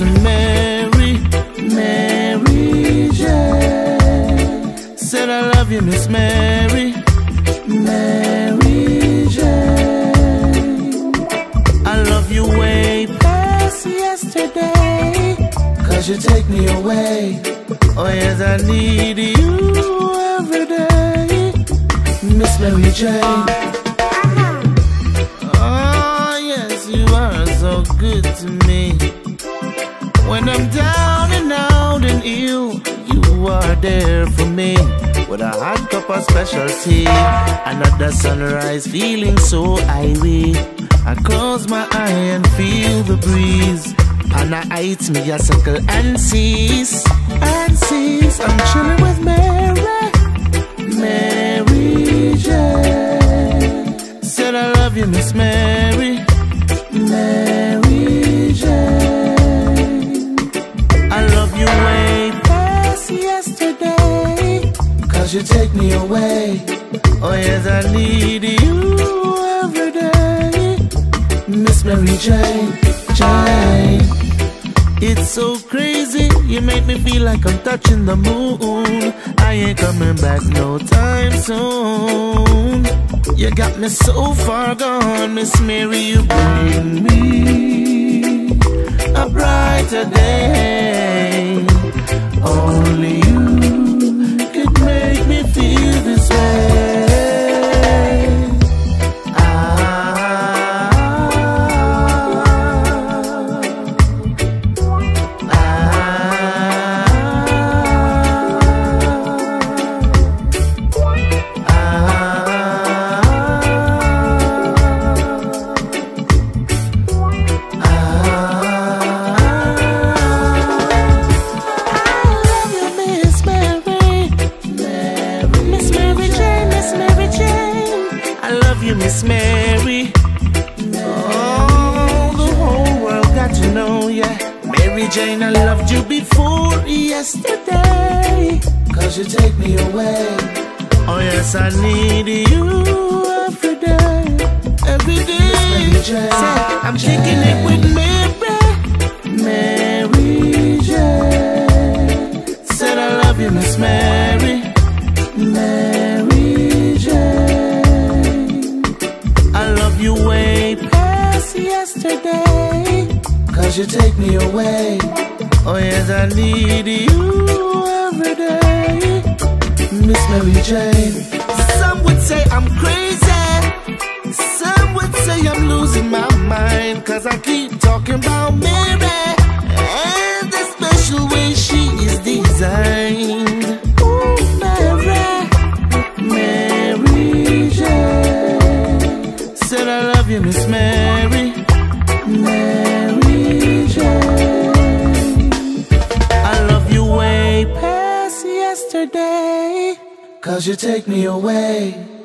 It's Mary, Mary Jane. Said I love you, Miss Mary, Mary Jane. I love you way past yesterday. Cause you take me away. Oh, yes, I need you every day, Miss Mary Jane. Are there for me. With a hot cup of specialty. another sunrise, feeling so irie. I close my eye and feel the breeze. And I eat me a circle and cease, and cease. I'm chilling with Mary, Mary Jane. Said I love you, Miss Mary. Mary you take me away. Oh, yes, I need you every day. Miss Mary Jane. Jane. It's so crazy, you make me feel like I'm touching the moon. I ain't coming back no time soon. You got me so far gone, Miss Mary, you bring me a brighter day. Miss Mary. Oh, the whole world got to know ya. Mary Jane, I loved you before yesterday. Cause you take me away. Oh, yes, I need you every day. Every day. Jane, Say, I'm kicking it with Mary. Yesterday. Cause you take me away. Oh, yes, I need you every day. Miss Mary Jane. Some would say I'm crazy. Some would say I'm losing my mind. Cause I keep talking about Mary and the special way she is designed. Mary, Mary Jane. Said I love you, Miss Mary. Mary Jane. I love you way past yesterday. Cause you take me away.